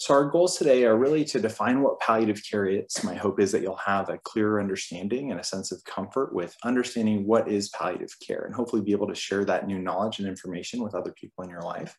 So our goals today are really to define what palliative care is. My hope is that you'll have a clearer understanding and a sense of comfort with understanding what is palliative care and hopefully be able to share that new knowledge and information with other people in your life.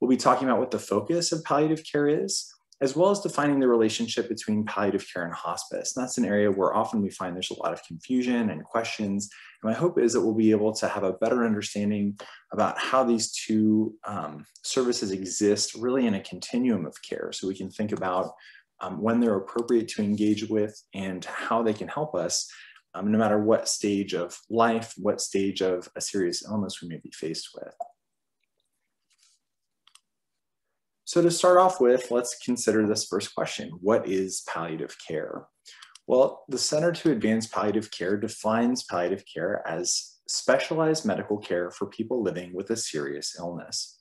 We'll be talking about what the focus of palliative care is, as well as defining the relationship between palliative care and hospice. And that's an area where often we find there's a lot of confusion and questions. My hope is that we'll be able to have a better understanding about how these two um, services exist really in a continuum of care. So we can think about um, when they're appropriate to engage with and how they can help us um, no matter what stage of life, what stage of a serious illness we may be faced with. So to start off with, let's consider this first question. What is palliative care? Well, the Center to Advance Palliative Care defines palliative care as specialized medical care for people living with a serious illness.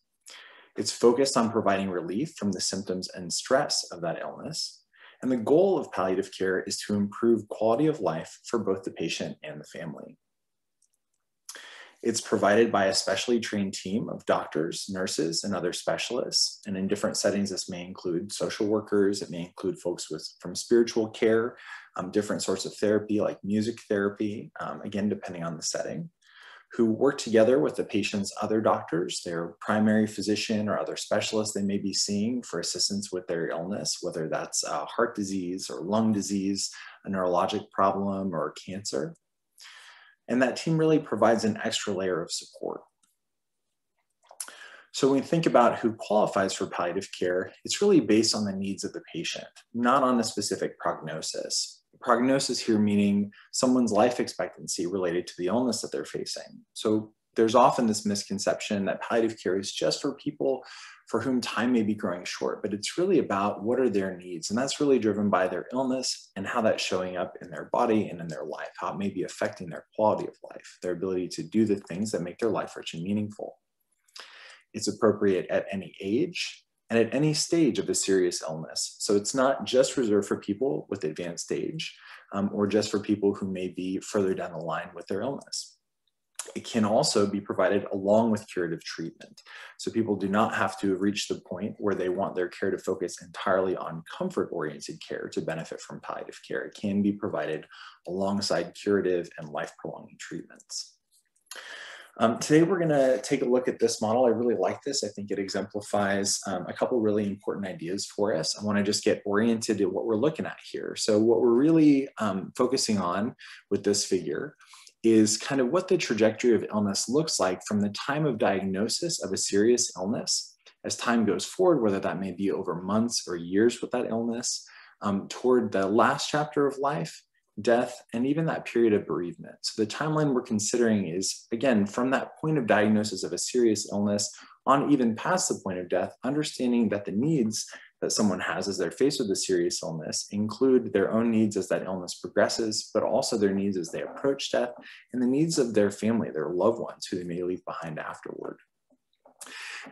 It's focused on providing relief from the symptoms and stress of that illness. And the goal of palliative care is to improve quality of life for both the patient and the family. It's provided by a specially trained team of doctors, nurses, and other specialists. And in different settings, this may include social workers, it may include folks with, from spiritual care, um, different sorts of therapy like music therapy, um, again, depending on the setting, who work together with the patient's other doctors, their primary physician or other specialists they may be seeing for assistance with their illness, whether that's uh, heart disease or lung disease, a neurologic problem, or cancer. And that team really provides an extra layer of support. So when we think about who qualifies for palliative care, it's really based on the needs of the patient, not on a specific prognosis. Prognosis here meaning someone's life expectancy related to the illness that they're facing. So there's often this misconception that palliative care is just for people for whom time may be growing short, but it's really about what are their needs. And that's really driven by their illness and how that's showing up in their body and in their life, how it may be affecting their quality of life, their ability to do the things that make their life rich and meaningful. It's appropriate at any age and at any stage of a serious illness. So it's not just reserved for people with advanced age um, or just for people who may be further down the line with their illness. It can also be provided along with curative treatment. So people do not have to reach the point where they want their care to focus entirely on comfort-oriented care to benefit from palliative care. It can be provided alongside curative and life-prolonging treatments. Um, today, we're going to take a look at this model. I really like this. I think it exemplifies um, a couple really important ideas for us. I want to just get oriented to what we're looking at here. So what we're really um, focusing on with this figure is kind of what the trajectory of illness looks like from the time of diagnosis of a serious illness as time goes forward, whether that may be over months or years with that illness, um, toward the last chapter of life, death, and even that period of bereavement. So the timeline we're considering is, again, from that point of diagnosis of a serious illness on even past the point of death, understanding that the needs that someone has as they're faced with a serious illness include their own needs as that illness progresses, but also their needs as they approach death and the needs of their family, their loved ones who they may leave behind afterward.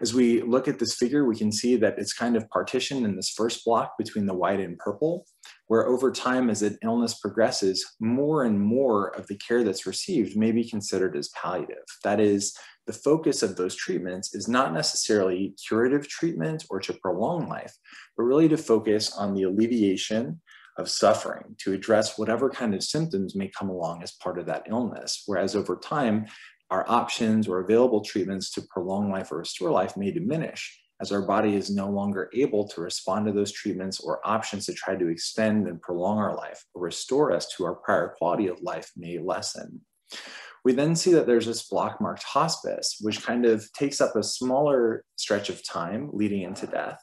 As we look at this figure, we can see that it's kind of partitioned in this first block between the white and purple, where over time as an illness progresses, more and more of the care that's received may be considered as palliative. That is, the focus of those treatments is not necessarily curative treatment or to prolong life, but really to focus on the alleviation of suffering, to address whatever kind of symptoms may come along as part of that illness. Whereas over time, our options or available treatments to prolong life or restore life may diminish as our body is no longer able to respond to those treatments or options to try to extend and prolong our life or restore us to our prior quality of life may lessen. We then see that there's this block marked hospice, which kind of takes up a smaller stretch of time leading into death.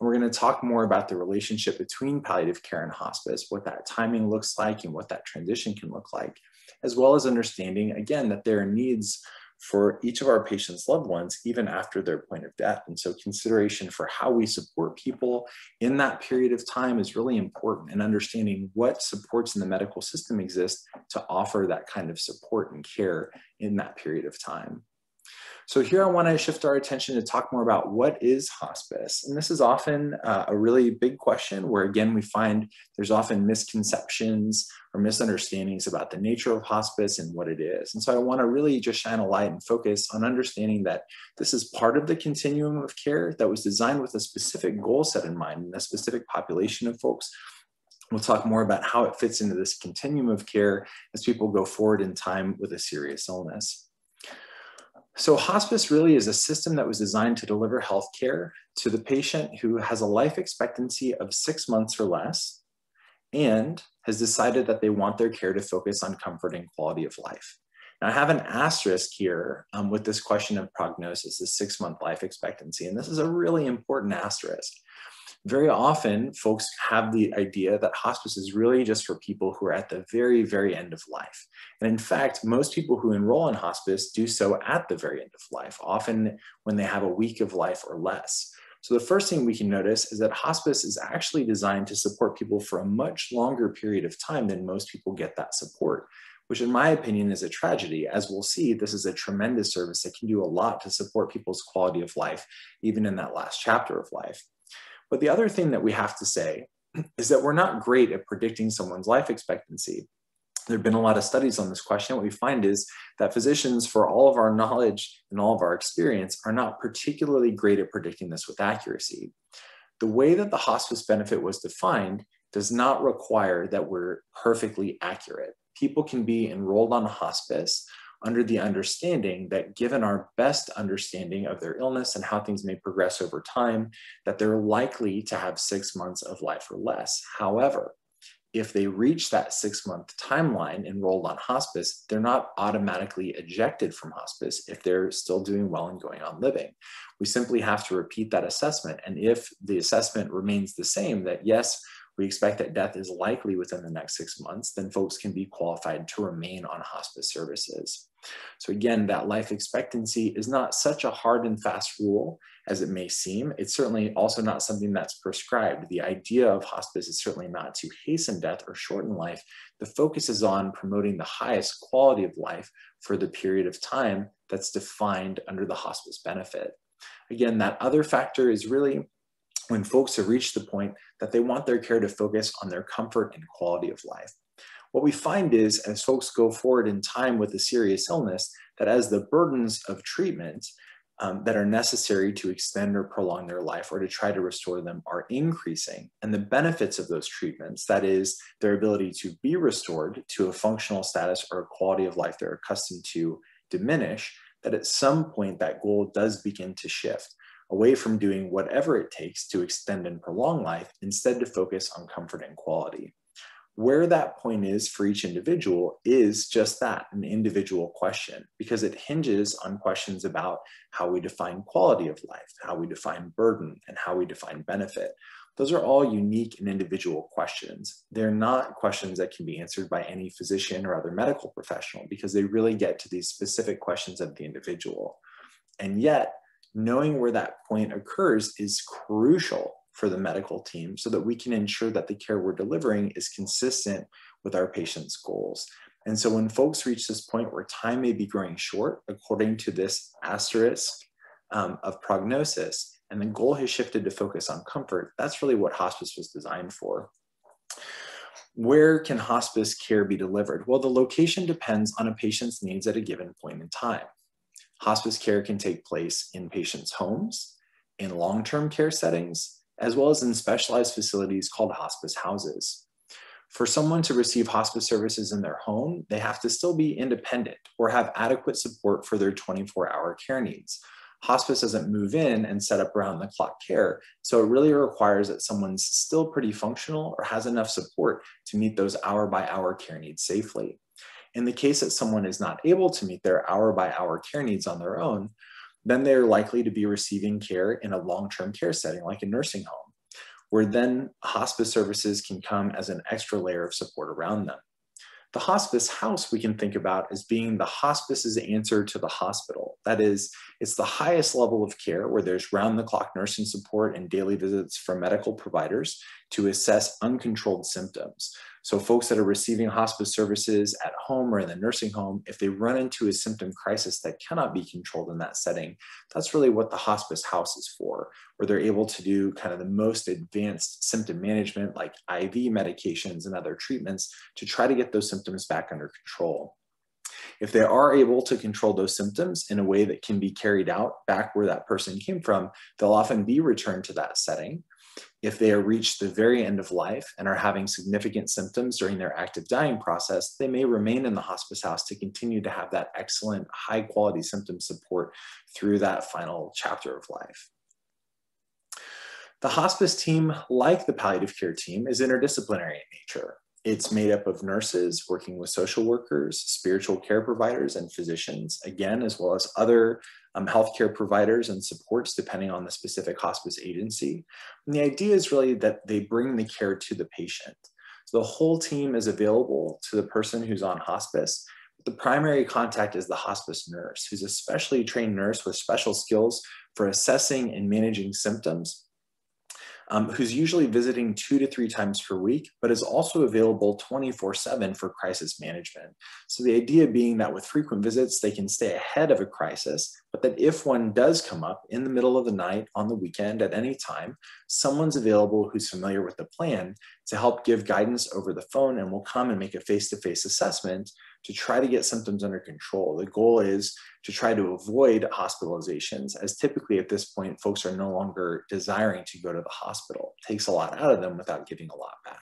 And we're going to talk more about the relationship between palliative care and hospice, what that timing looks like and what that transition can look like, as well as understanding, again, that there are needs for each of our patients' loved ones, even after their point of death. And so consideration for how we support people in that period of time is really important and understanding what supports in the medical system exist to offer that kind of support and care in that period of time. So here I want to shift our attention to talk more about what is hospice. And this is often uh, a really big question where again, we find there's often misconceptions or misunderstandings about the nature of hospice and what it is. And so I want to really just shine a light and focus on understanding that this is part of the continuum of care that was designed with a specific goal set in mind and a specific population of folks We'll talk more about how it fits into this continuum of care as people go forward in time with a serious illness. So hospice really is a system that was designed to deliver health care to the patient who has a life expectancy of six months or less and has decided that they want their care to focus on comfort and quality of life. Now I have an asterisk here um, with this question of prognosis, the six month life expectancy, and this is a really important asterisk very often folks have the idea that hospice is really just for people who are at the very, very end of life. And in fact, most people who enroll in hospice do so at the very end of life, often when they have a week of life or less. So the first thing we can notice is that hospice is actually designed to support people for a much longer period of time than most people get that support which in my opinion is a tragedy. As we'll see, this is a tremendous service that can do a lot to support people's quality of life, even in that last chapter of life. But the other thing that we have to say is that we're not great at predicting someone's life expectancy. There have been a lot of studies on this question. What we find is that physicians, for all of our knowledge and all of our experience, are not particularly great at predicting this with accuracy. The way that the hospice benefit was defined does not require that we're perfectly accurate. People can be enrolled on a hospice under the understanding that given our best understanding of their illness and how things may progress over time, that they're likely to have six months of life or less. However, if they reach that six month timeline enrolled on hospice, they're not automatically ejected from hospice if they're still doing well and going on living. We simply have to repeat that assessment. And if the assessment remains the same, that yes, we expect that death is likely within the next six months, then folks can be qualified to remain on hospice services. So again, that life expectancy is not such a hard and fast rule as it may seem. It's certainly also not something that's prescribed. The idea of hospice is certainly not to hasten death or shorten life. The focus is on promoting the highest quality of life for the period of time that's defined under the hospice benefit. Again, that other factor is really when folks have reached the point that they want their care to focus on their comfort and quality of life. What we find is as folks go forward in time with a serious illness, that as the burdens of treatment um, that are necessary to extend or prolong their life or to try to restore them are increasing. And the benefits of those treatments, that is, their ability to be restored to a functional status or a quality of life they're accustomed to, diminish, that at some point that goal does begin to shift away from doing whatever it takes to extend and prolong life, instead to focus on comfort and quality. Where that point is for each individual is just that an individual question because it hinges on questions about how we define quality of life, how we define burden, and how we define benefit. Those are all unique and individual questions. They're not questions that can be answered by any physician or other medical professional because they really get to these specific questions of the individual. And yet, knowing where that point occurs is crucial for the medical team so that we can ensure that the care we're delivering is consistent with our patient's goals. And so when folks reach this point where time may be growing short, according to this asterisk um, of prognosis, and the goal has shifted to focus on comfort, that's really what hospice was designed for. Where can hospice care be delivered? Well, the location depends on a patient's needs at a given point in time. Hospice care can take place in patients' homes, in long-term care settings, as well as in specialized facilities called hospice houses. For someone to receive hospice services in their home, they have to still be independent or have adequate support for their 24-hour care needs. Hospice doesn't move in and set up around the clock care, so it really requires that someone's still pretty functional or has enough support to meet those hour by hour care needs safely. In the case that someone is not able to meet their hour by hour care needs on their own, then they're likely to be receiving care in a long-term care setting like a nursing home, where then hospice services can come as an extra layer of support around them. The hospice house we can think about as being the hospice's answer to the hospital. That is, It's the highest level of care where there's round the clock nursing support and daily visits from medical providers to assess uncontrolled symptoms. So folks that are receiving hospice services at home or in the nursing home, if they run into a symptom crisis that cannot be controlled in that setting, that's really what the hospice house is for, where they're able to do kind of the most advanced symptom management like IV medications and other treatments to try to get those symptoms back under control. If they are able to control those symptoms in a way that can be carried out back where that person came from, they'll often be returned to that setting if they are reached the very end of life and are having significant symptoms during their active dying process, they may remain in the hospice house to continue to have that excellent, high quality symptom support through that final chapter of life. The hospice team, like the palliative care team, is interdisciplinary in nature. It's made up of nurses working with social workers, spiritual care providers, and physicians, again, as well as other um, healthcare providers and supports depending on the specific hospice agency. And the idea is really that they bring the care to the patient. So the whole team is available to the person who's on hospice. But The primary contact is the hospice nurse, who's a specially trained nurse with special skills for assessing and managing symptoms um, who's usually visiting two to three times per week, but is also available 24 7 for crisis management. So the idea being that with frequent visits, they can stay ahead of a crisis, but that if one does come up in the middle of the night, on the weekend, at any time, someone's available who's familiar with the plan to help give guidance over the phone and will come and make a face to face assessment to try to get symptoms under control. The goal is to try to avoid hospitalizations, as typically at this point, folks are no longer desiring to go to the hospital. It takes a lot out of them without giving a lot back.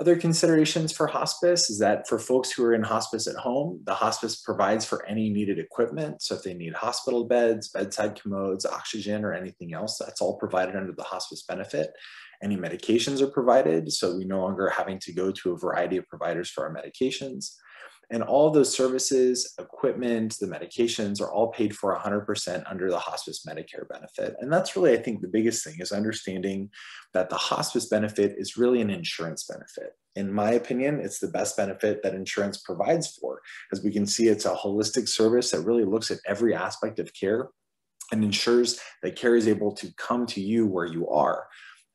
Other considerations for hospice is that for folks who are in hospice at home, the hospice provides for any needed equipment. So if they need hospital beds, bedside commodes, oxygen, or anything else, that's all provided under the hospice benefit. Any medications are provided, so we no longer having to go to a variety of providers for our medications. And all those services, equipment, the medications are all paid for 100% under the hospice Medicare benefit. And that's really, I think, the biggest thing is understanding that the hospice benefit is really an insurance benefit. In my opinion, it's the best benefit that insurance provides for. As we can see, it's a holistic service that really looks at every aspect of care and ensures that care is able to come to you where you are.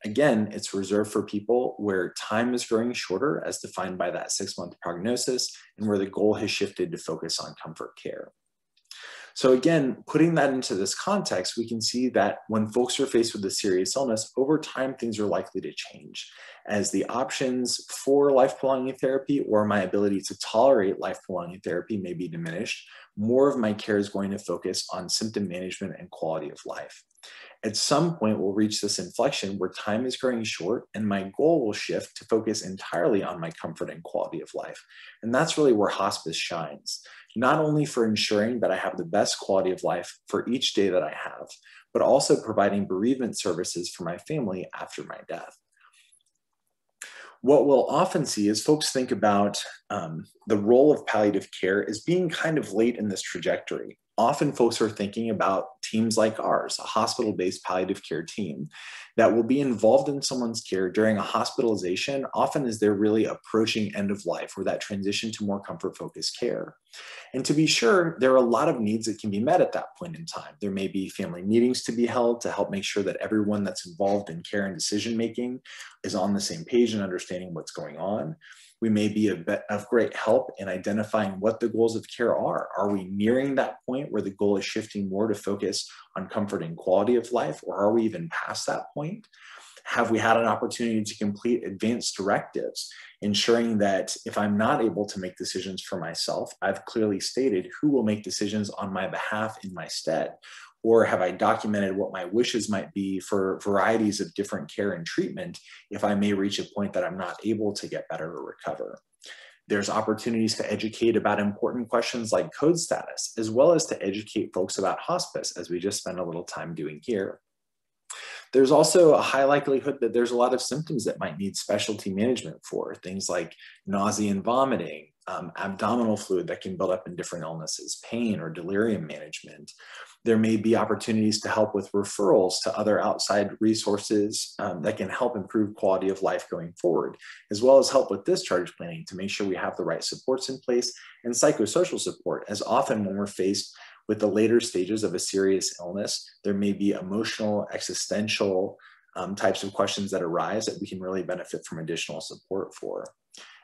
Again, it's reserved for people where time is growing shorter as defined by that six month prognosis and where the goal has shifted to focus on comfort care. So again, putting that into this context, we can see that when folks are faced with a serious illness, over time, things are likely to change as the options for life prolonging therapy or my ability to tolerate life prolonging therapy may be diminished. More of my care is going to focus on symptom management and quality of life. At some point, we'll reach this inflection where time is growing short and my goal will shift to focus entirely on my comfort and quality of life. And that's really where hospice shines, not only for ensuring that I have the best quality of life for each day that I have, but also providing bereavement services for my family after my death what we'll often see is folks think about um, the role of palliative care as being kind of late in this trajectory often folks are thinking about teams like ours, a hospital based palliative care team that will be involved in someone's care during a hospitalization, often as they're really approaching end of life or that transition to more comfort focused care. And to be sure, there are a lot of needs that can be met at that point in time. There may be family meetings to be held to help make sure that everyone that's involved in care and decision making is on the same page and understanding what's going on we may be of, great help in identifying what the goals of care are. Are we nearing that point where the goal is shifting more to focus on comfort and quality of life, or are we even past that point? Have we had an opportunity to complete advanced directives, ensuring that if I'm not able to make decisions for myself, I've clearly stated who will make decisions on my behalf in my stead? Or have I documented what my wishes might be for varieties of different care and treatment if I may reach a point that I'm not able to get better or recover? There's opportunities to educate about important questions like code status, as well as to educate folks about hospice, as we just spent a little time doing here. There's also a high likelihood that there's a lot of symptoms that might need specialty management for, things like nausea and vomiting, um, abdominal fluid that can build up in different illnesses, pain or delirium management, there may be opportunities to help with referrals to other outside resources um, that can help improve quality of life going forward, as well as help with discharge planning to make sure we have the right supports in place and psychosocial support, as often when we're faced with the later stages of a serious illness, there may be emotional, existential um, types of questions that arise that we can really benefit from additional support for.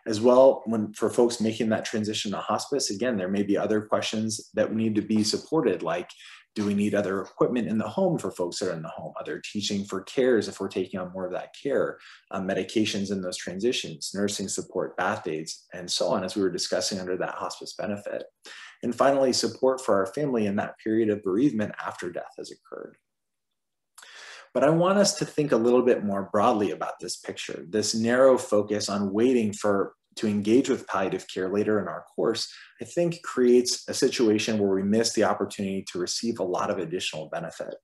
As well, when for folks making that transition to hospice, again, there may be other questions that need to be supported, like do we need other equipment in the home for folks that are in the home? Other teaching for cares if we're taking on more of that care, um, medications in those transitions, nursing support, bath aids, and so on, as we were discussing under that hospice benefit. And finally, support for our family in that period of bereavement after death has occurred. But I want us to think a little bit more broadly about this picture, this narrow focus on waiting for to engage with palliative care later in our course, I think creates a situation where we miss the opportunity to receive a lot of additional benefit.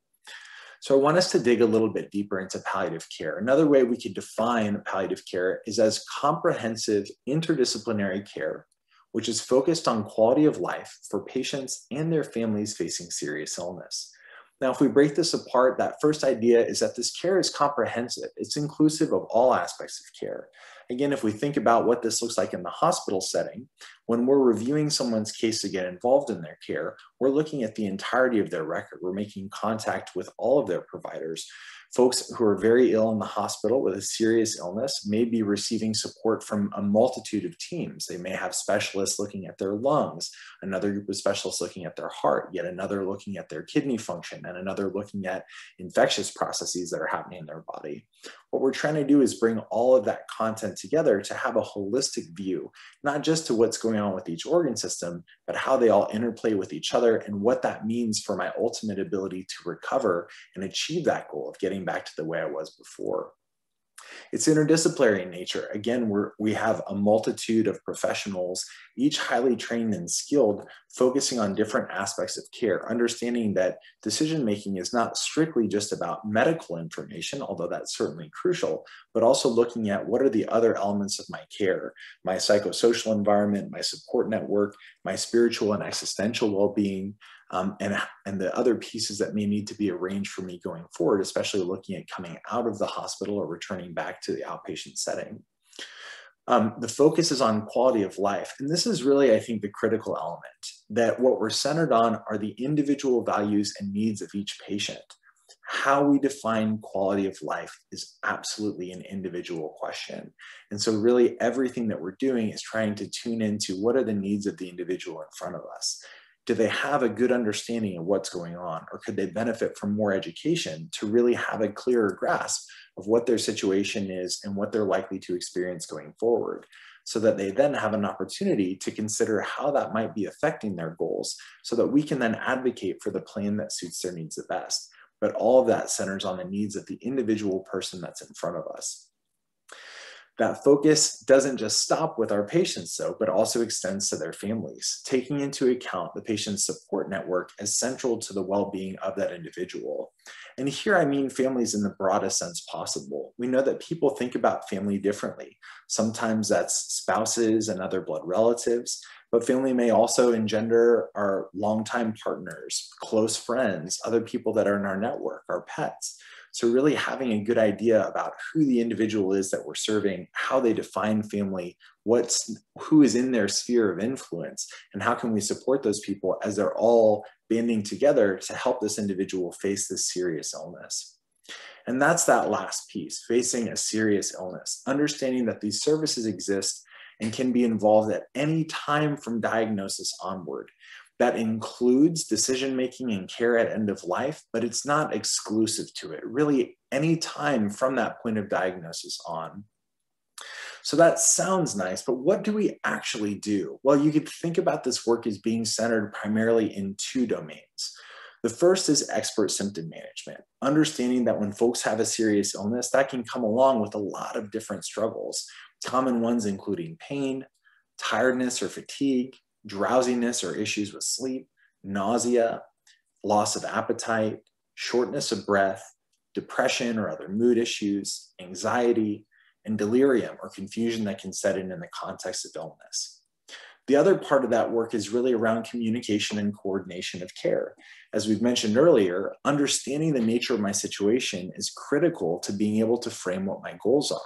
So I want us to dig a little bit deeper into palliative care. Another way we could define palliative care is as comprehensive interdisciplinary care, which is focused on quality of life for patients and their families facing serious illness. Now, if we break this apart, that first idea is that this care is comprehensive. It's inclusive of all aspects of care. Again, if we think about what this looks like in the hospital setting, when we're reviewing someone's case to get involved in their care, we're looking at the entirety of their record. We're making contact with all of their providers. Folks who are very ill in the hospital with a serious illness may be receiving support from a multitude of teams. They may have specialists looking at their lungs, another group of specialists looking at their heart, yet another looking at their kidney function, and another looking at infectious processes that are happening in their body. What we're trying to do is bring all of that content together to have a holistic view, not just to what's going on with each organ system, but how they all interplay with each other and what that means for my ultimate ability to recover and achieve that goal of getting back to the way I was before. It's interdisciplinary in nature. Again, we're, we have a multitude of professionals, each highly trained and skilled, focusing on different aspects of care, understanding that decision making is not strictly just about medical information, although that's certainly crucial, but also looking at what are the other elements of my care, my psychosocial environment, my support network, my spiritual and existential well being, um, and, and the other pieces that may need to be arranged for me going forward, especially looking at coming out of the hospital or returning back to the outpatient setting. Um, the focus is on quality of life. And this is really, I think, the critical element that what we're centered on are the individual values and needs of each patient. How we define quality of life is absolutely an individual question. And so, really, everything that we're doing is trying to tune into what are the needs of the individual in front of us do they have a good understanding of what's going on or could they benefit from more education to really have a clearer grasp of what their situation is and what they're likely to experience going forward? So that they then have an opportunity to consider how that might be affecting their goals so that we can then advocate for the plan that suits their needs the best. But all of that centers on the needs of the individual person that's in front of us that focus doesn't just stop with our patients, though, but also extends to their families, taking into account the patient's support network as central to the well being of that individual. And here I mean families in the broadest sense possible. We know that people think about family differently. Sometimes that's spouses and other blood relatives, but family may also engender our longtime partners, close friends, other people that are in our network, our pets. So really having a good idea about who the individual is that we're serving, how they define family, what's who is in their sphere of influence, and how can we support those people as they're all banding together to help this individual face this serious illness. And that's that last piece, facing a serious illness, understanding that these services exist and can be involved at any time from diagnosis onward that includes decision making and care at end of life, but it's not exclusive to it. Really, any time from that point of diagnosis on. So that sounds nice, but what do we actually do? Well, you could think about this work as being centered primarily in two domains. The first is expert symptom management, understanding that when folks have a serious illness, that can come along with a lot of different struggles, common ones including pain, tiredness or fatigue, drowsiness or issues with sleep, nausea, loss of appetite, shortness of breath, depression or other mood issues, anxiety, and delirium or confusion that can set in in the context of illness. The other part of that work is really around communication and coordination of care. As we've mentioned earlier, understanding the nature of my situation is critical to being able to frame what my goals are.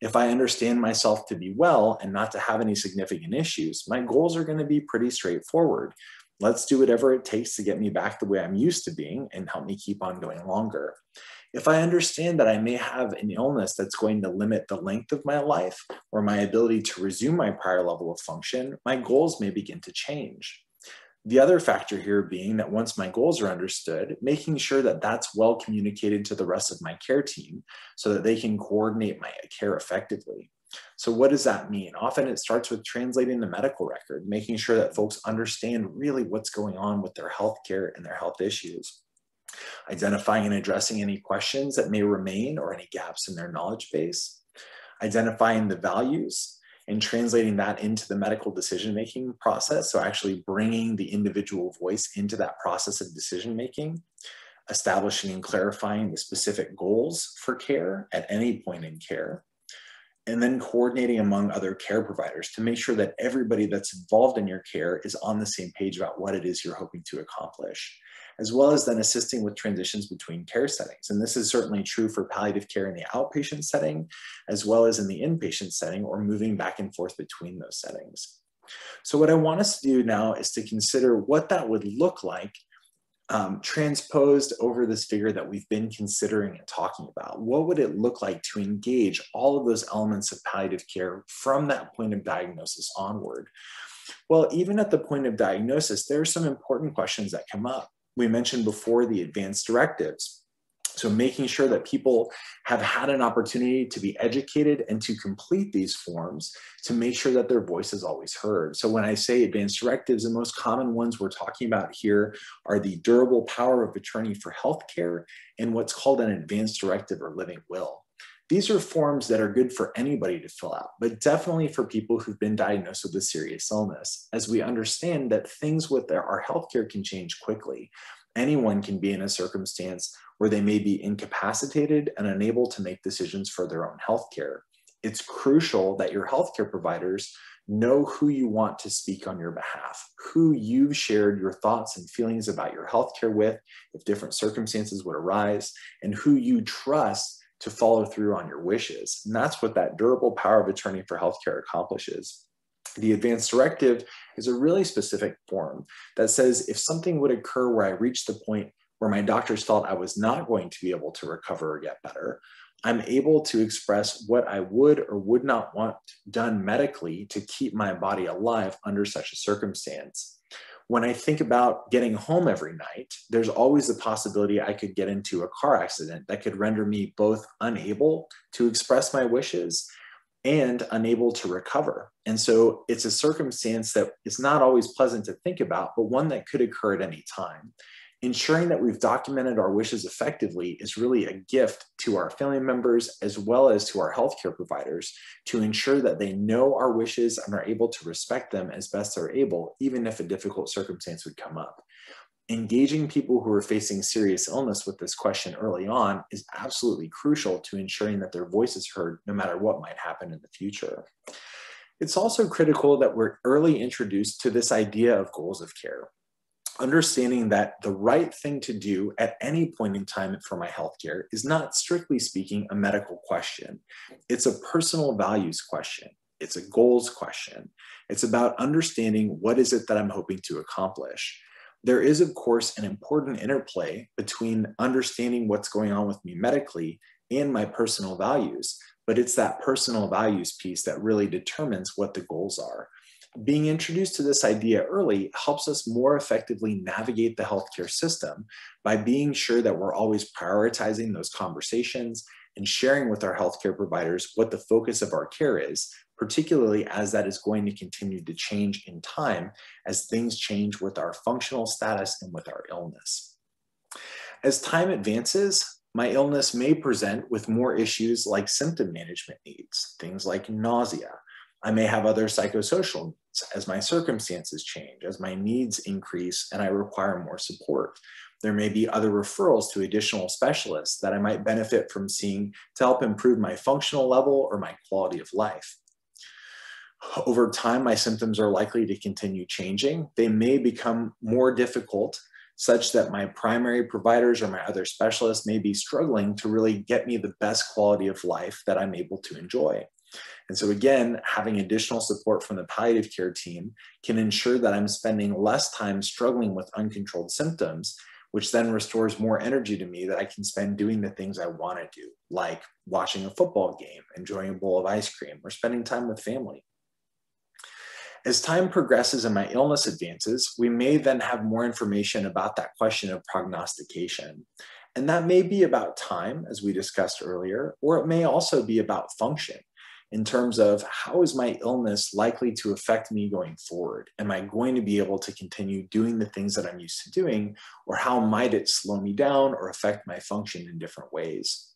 If I understand myself to be well and not to have any significant issues, my goals are going to be pretty straightforward. Let's do whatever it takes to get me back the way I'm used to being and help me keep on going longer. If I understand that I may have an illness that's going to limit the length of my life or my ability to resume my prior level of function, my goals may begin to change. The other factor here being that once my goals are understood, making sure that that's well communicated to the rest of my care team so that they can coordinate my care effectively. So, what does that mean? Often it starts with translating the medical record, making sure that folks understand really what's going on with their health care and their health issues. Identifying and addressing any questions that may remain or any gaps in their knowledge base. Identifying the values and translating that into the medical decision making process. So, actually bringing the individual voice into that process of decision making, establishing and clarifying the specific goals for care at any point in care, and then coordinating among other care providers to make sure that everybody that's involved in your care is on the same page about what it is you're hoping to accomplish as well as then assisting with transitions between care settings. And this is certainly true for palliative care in the outpatient setting, as well as in the inpatient setting, or moving back and forth between those settings. So what I want us to do now is to consider what that would look like um, transposed over this figure that we've been considering and talking about. What would it look like to engage all of those elements of palliative care from that point of diagnosis onward? Well, even at the point of diagnosis, there are some important questions that come up we mentioned before the advanced directives. So making sure that people have had an opportunity to be educated and to complete these forms to make sure that their voice is always heard. So when I say advanced directives, the most common ones we're talking about here are the durable power of attorney for healthcare and what's called an advanced directive or living will. These are forms that are good for anybody to fill out, but definitely for people who've been diagnosed with a serious illness, as we understand that things with our healthcare can change quickly. Anyone can be in a circumstance where they may be incapacitated and unable to make decisions for their own healthcare. It's crucial that your healthcare providers know who you want to speak on your behalf, who you've shared your thoughts and feelings about your healthcare with, if different circumstances would arise, and who you trust to follow through on your wishes. And that's what that durable power of attorney for healthcare accomplishes. The advanced directive is a really specific form that says if something would occur where I reached the point where my doctors felt I was not going to be able to recover or get better, I'm able to express what I would or would not want done medically to keep my body alive under such a circumstance when I think about getting home every night, there's always the possibility I could get into a car accident that could render me both unable to express my wishes and unable to recover. And so it's a circumstance that is not always pleasant to think about, but one that could occur at any time ensuring that we've documented our wishes effectively is really a gift to our family members as well as to our healthcare providers to ensure that they know our wishes and are able to respect them as best they're able, even if a difficult circumstance would come up. Engaging people who are facing serious illness with this question early on is absolutely crucial to ensuring that their voice is heard no matter what might happen in the future. It's also critical that we're early introduced to this idea of goals of care understanding that the right thing to do at any point in time for my healthcare is not strictly speaking a medical question. It's a personal values question. It's a goals question. It's about understanding what is it that I'm hoping to accomplish. There is, of course, an important interplay between understanding what's going on with me medically and my personal values, but it's that personal values piece that really determines what the goals are being introduced to this idea early helps us more effectively navigate the healthcare system by being sure that we're always prioritizing those conversations and sharing with our healthcare providers what the focus of our care is, particularly as that is going to continue to change in time as things change with our functional status and with our illness. As time advances, my illness may present with more issues like symptom management needs, things like nausea, I may have other psychosocial needs as my circumstances change, as my needs increase, and I require more support. There may be other referrals to additional specialists that I might benefit from seeing to help improve my functional level or my quality of life. Over time, my symptoms are likely to continue changing. They may become more difficult such that my primary providers or my other specialists may be struggling to really get me the best quality of life that I'm able to enjoy. And so, again, having additional support from the palliative care team can ensure that I'm spending less time struggling with uncontrolled symptoms, which then restores more energy to me that I can spend doing the things I want to do, like watching a football game, enjoying a bowl of ice cream, or spending time with family. As time progresses and my illness advances, we may then have more information about that question of prognostication. And that may be about time, as we discussed earlier, or it may also be about function in terms of how is my illness likely to affect me going forward? Am I going to be able to continue doing the things that I'm used to doing, or how might it slow me down or affect my function in different ways?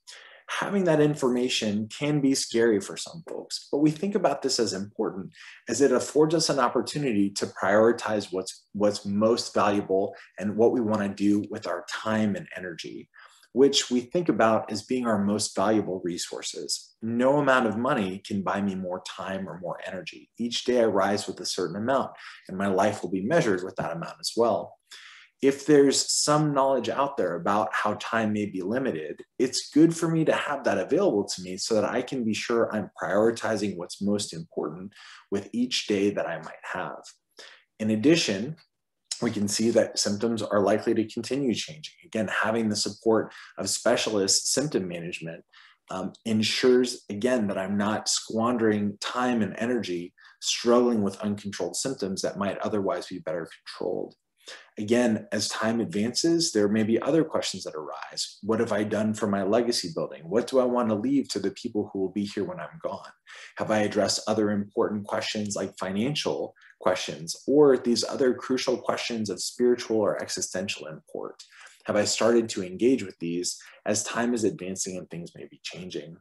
Having that information can be scary for some folks, but we think about this as important as it affords us an opportunity to prioritize what's, what's most valuable and what we want to do with our time and energy which we think about as being our most valuable resources. No amount of money can buy me more time or more energy. Each day I rise with a certain amount, and my life will be measured with that amount as well. If there's some knowledge out there about how time may be limited, it's good for me to have that available to me so that I can be sure I'm prioritizing what's most important with each day that I might have. In addition, we can see that symptoms are likely to continue changing. Again, having the support of specialist symptom management um, ensures, again, that I'm not squandering time and energy struggling with uncontrolled symptoms that might otherwise be better controlled. Again, as time advances, there may be other questions that arise. What have I done for my legacy building? What do I want to leave to the people who will be here when I'm gone? Have I addressed other important questions like financial questions or these other crucial questions of spiritual or existential import? Have I started to engage with these as time is advancing and things may be changing?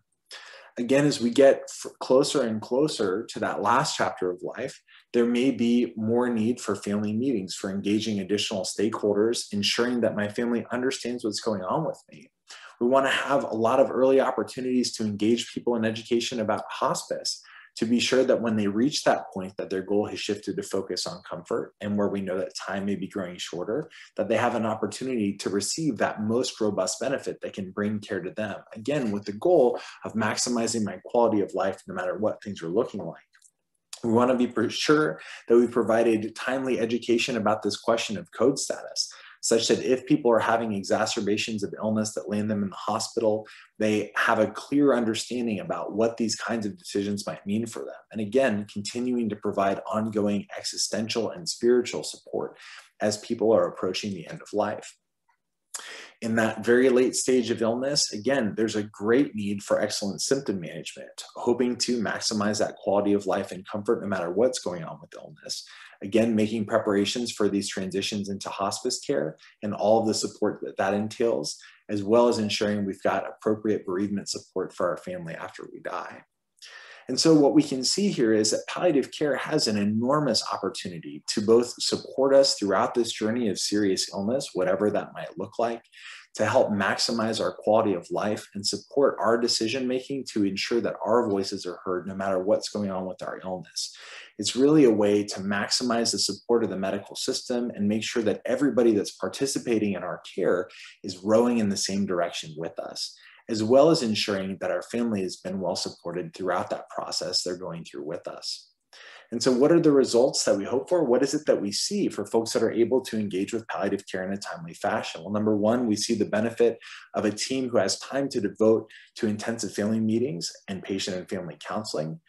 Again, as we get closer and closer to that last chapter of life, there may be more need for family meetings, for engaging additional stakeholders, ensuring that my family understands what's going on with me. We want to have a lot of early opportunities to engage people in education about hospice to be sure that when they reach that point that their goal has shifted to focus on comfort and where we know that time may be growing shorter that they have an opportunity to receive that most robust benefit that can bring care to them. Again with the goal of maximizing my quality of life no matter what things are looking like. We want to be sure that we provided timely education about this question of code status such that if people are having exacerbations of illness that land them in the hospital, they have a clear understanding about what these kinds of decisions might mean for them. And again, continuing to provide ongoing existential and spiritual support as people are approaching the end of life in that very late stage of illness, again, there's a great need for excellent symptom management, hoping to maximize that quality of life and comfort no matter what's going on with illness. Again, making preparations for these transitions into hospice care and all of the support that that entails, as well as ensuring we've got appropriate bereavement support for our family after we die. And so, what we can see here is that palliative care has an enormous opportunity to both support us throughout this journey of serious illness, whatever that might look like, to help maximize our quality of life and support our decision making to ensure that our voices are heard no matter what's going on with our illness. It's really a way to maximize the support of the medical system and make sure that everybody that's participating in our care is rowing in the same direction with us, as well as ensuring that our family has been well supported throughout that process they're going through with us. And so, what are the results that we hope for? What is it that we see for folks that are able to engage with palliative care in a timely fashion? Well, number one, we see the benefit of a team who has time to devote to intensive family meetings and patient and family counseling,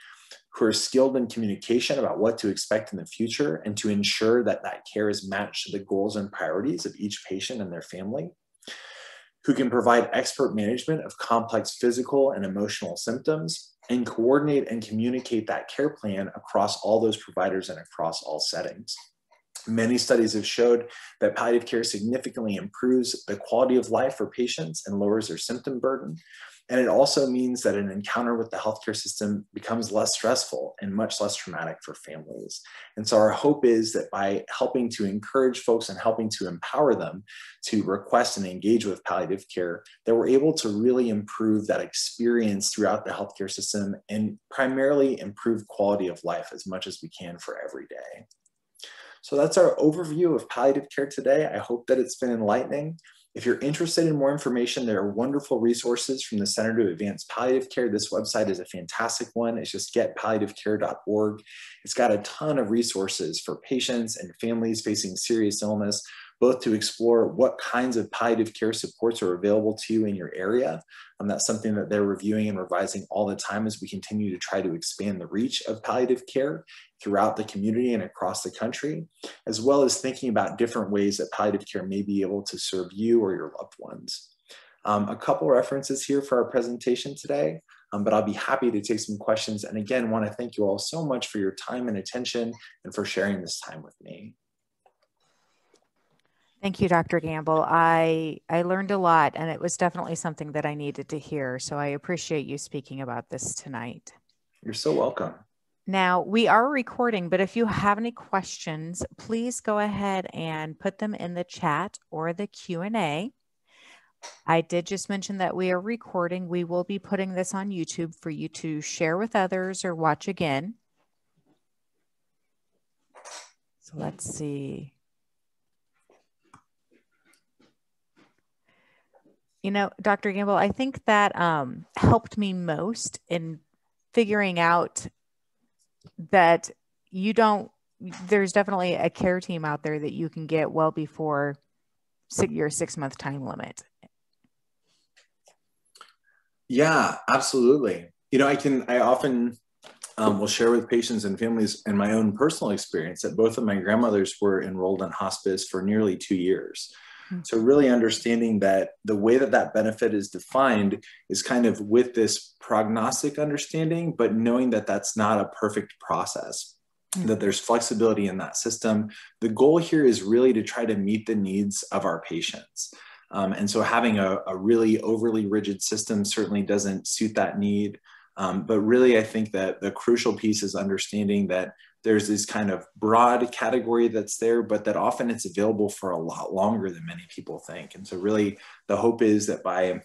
who are skilled in communication about what to expect in the future and to ensure that that care is matched to the goals and priorities of each patient and their family who can provide expert management of complex physical and emotional symptoms and coordinate and communicate that care plan across all those providers and across all settings. Many studies have showed that palliative care significantly improves the quality of life for patients and lowers their symptom burden. And it also means that an encounter with the healthcare system becomes less stressful and much less traumatic for families. And so, our hope is that by helping to encourage folks and helping to empower them to request and engage with palliative care, that we're able to really improve that experience throughout the healthcare system and primarily improve quality of life as much as we can for every day. So, that's our overview of palliative care today. I hope that it's been enlightening. If you're interested in more information, there are wonderful resources from the Center to Advance Palliative Care. This website is a fantastic one. It's just getpalliativecare.org. It's got a ton of resources for patients and families facing serious illness, both to explore what kinds of palliative care supports are available to you in your area. Um, that's something that they're reviewing and revising all the time as we continue to try to expand the reach of palliative care throughout the community and across the country, as well as thinking about different ways that palliative care may be able to serve you or your loved ones. Um, a couple references here for our presentation today, um, but I'll be happy to take some questions. And again, want to thank you all so much for your time and attention and for sharing this time with me. Thank you, Dr. Gamble. I, I learned a lot and it was definitely something that I needed to hear. So I appreciate you speaking about this tonight. You're so welcome. Now we are recording, but if you have any questions, please go ahead and put them in the chat or the Q&A. I did just mention that we are recording. We will be putting this on YouTube for you to share with others or watch again. So let's see. You know, Dr. Gamble, I think that um, helped me most in figuring out that you don't, there's definitely a care team out there that you can get well before your six month time limit. Yeah, absolutely. You know, I can, I often um, will share with patients and families and my own personal experience that both of my grandmothers were enrolled in hospice for nearly two years. Mm-hmm. So, really understanding that the way that that benefit is defined is kind of with this prognostic understanding, but knowing that that's not a perfect process, mm-hmm. that there's flexibility in that system. The goal here is really to try to meet the needs of our patients. Um, and so, having a, a really overly rigid system certainly doesn't suit that need. Um, but really, I think that the crucial piece is understanding that there's this kind of broad category that's there, but that often it's available for a lot longer than many people think. And so, really, the hope is that by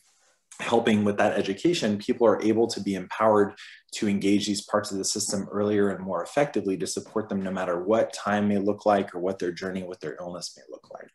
helping with that education, people are able to be empowered to engage these parts of the system earlier and more effectively to support them no matter what time may look like or what their journey with their illness may look like.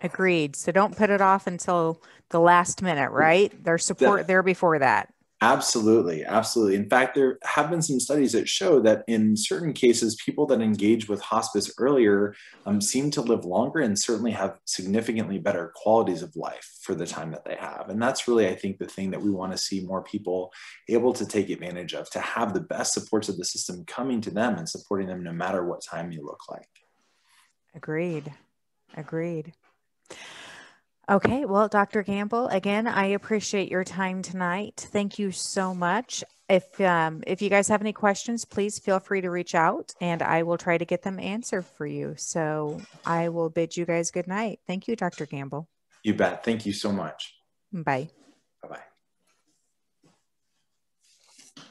Agreed. So don't put it off until the last minute, right? There's support there before that. Absolutely, absolutely. In fact, there have been some studies that show that in certain cases, people that engage with hospice earlier um, seem to live longer and certainly have significantly better qualities of life for the time that they have. And that's really, I think, the thing that we want to see more people able to take advantage of, to have the best supports of the system coming to them and supporting them no matter what time you look like. Agreed. Agreed. Okay, well, Dr. Gamble, again, I appreciate your time tonight. Thank you so much. If um, if you guys have any questions, please feel free to reach out, and I will try to get them answered for you. So I will bid you guys good night. Thank you, Dr. Gamble. You bet. Thank you so much. Bye.